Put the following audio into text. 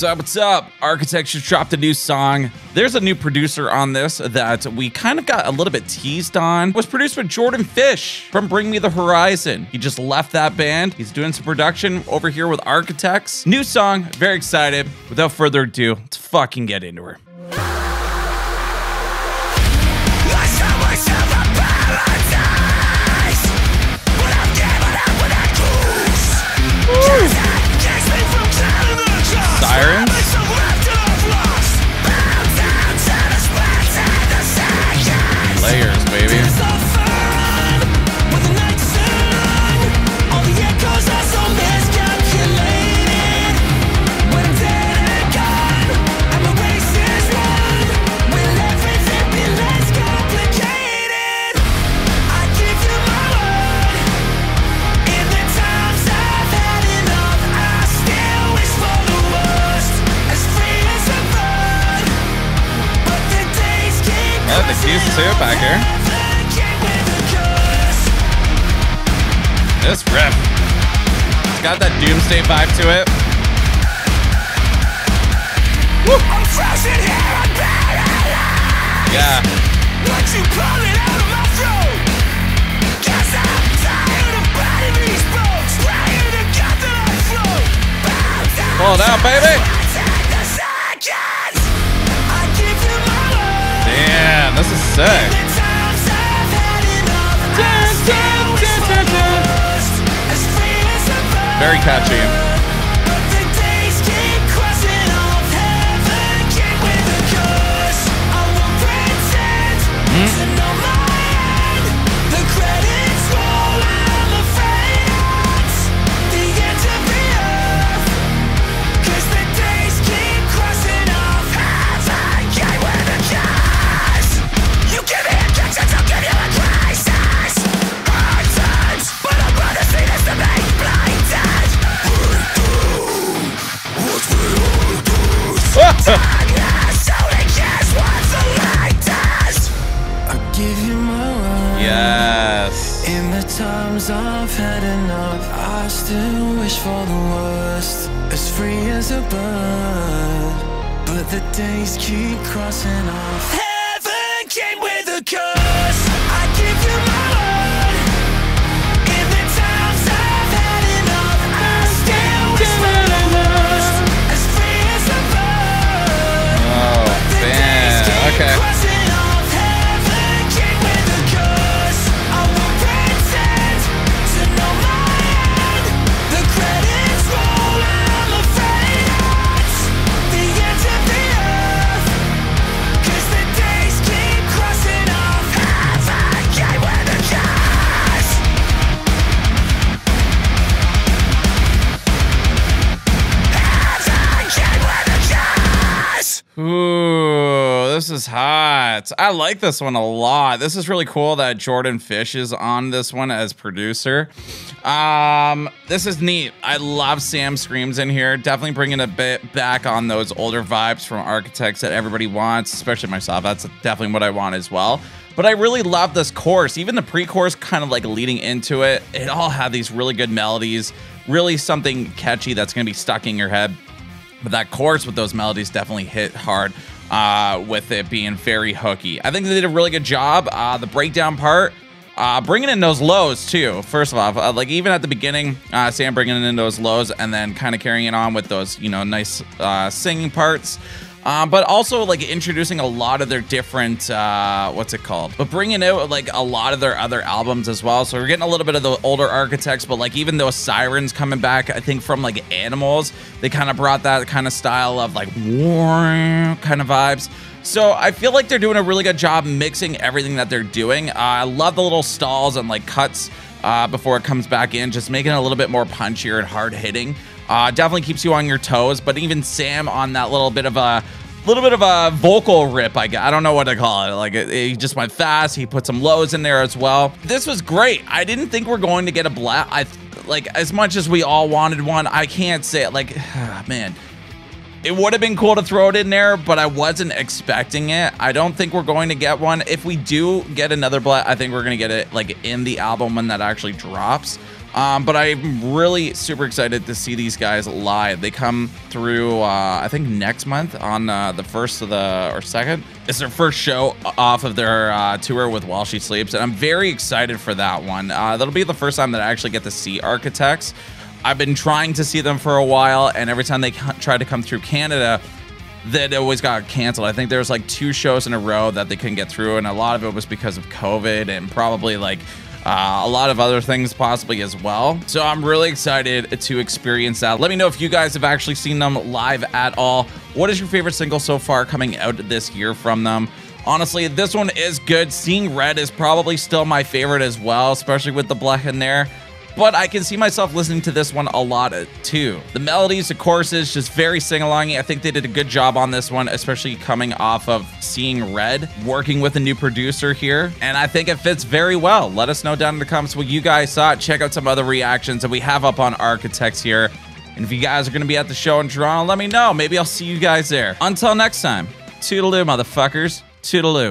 What's up? What's up? Architects dropped a new song. There's a new producer on this that we kind of got a little bit teased on. It was produced by Jordan Fish from Bring Me the Horizon. He just left that band. He's doing some production over here with Architects. New song. Very excited. Without further ado, let's fucking get into her. Layers, keys too back here. This riff. It's got that doomsday vibe to it. Yeah. What you out of my throat? I'm tired of biting these gut that I float. Out, baby. As a bird. Very catchy. In the times I've had enough, I still wish for the worst. As free as a bird, but the days keep crossing off. Heaven came with a curse. Ooh, this is hot. I like this one a lot. This is really cool that Jordan Fish is on this one as producer. Um, this is neat. I love Sam Screams in here. Definitely bringing a bit back on those older vibes from architects that everybody wants, especially myself. That's definitely what I want as well. But I really love this chorus. Even the pre-chorus kind of like leading into it. It all had these really good melodies. Really something catchy that's going to be stuck in your head. But that chorus with those melodies definitely hit hard uh, with it being very hooky. I think they did a really good job. Uh, the breakdown part, uh, bringing in those lows too. First of all, uh, like even at the beginning, uh, Sam bringing in those lows and then kind of carrying it on with those, you know, nice uh, singing parts. Um, but also like introducing a lot of their different uh, what's it called but bringing out like a lot of their other albums as well so we're getting a little bit of the older architects but like even though sirens coming back i think from like animals they kind of brought that kind of style of like war kind of vibes so I feel like they're doing a really good job mixing everything that they're doing. Uh, I love the little stalls and like cuts uh, before it comes back in, just making it a little bit more punchier and hard hitting. Uh, definitely keeps you on your toes. But even Sam on that little bit of a little bit of a vocal rip. I, I don't know what to call it. Like he just went fast. He put some lows in there as well. This was great. I didn't think we're going to get a blast. I like as much as we all wanted one. I can't say it. Like man. It would have been cool to throw it in there, but I wasn't expecting it. I don't think we're going to get one. If we do get another blast, I think we're going to get it like in the album when that actually drops. Um, but I'm really super excited to see these guys live. They come through, uh, I think next month on uh, the first of the or second. It's their first show off of their uh, tour with While She Sleeps, and I'm very excited for that one. Uh, that'll be the first time that I actually get to see Architects. I've been trying to see them for a while, and every time they try to come through Canada, that always got canceled. I think there was like two shows in a row that they couldn't get through, and a lot of it was because of COVID and probably like uh, a lot of other things possibly as well. So I'm really excited to experience that. Let me know if you guys have actually seen them live at all. What is your favorite single so far coming out this year from them? Honestly, this one is good. Seeing Red is probably still my favorite as well, especially with the black in there but I can see myself listening to this one a lot uh, too. The melodies, the choruses, just very sing along. I think they did a good job on this one, especially coming off of seeing Red, working with a new producer here. And I think it fits very well. Let us know down in the comments what you guys thought. Check out some other reactions that we have up on Architects here. And if you guys are going to be at the show in Toronto, let me know. Maybe I'll see you guys there. Until next time, toodaloo, motherfuckers. Toodaloo.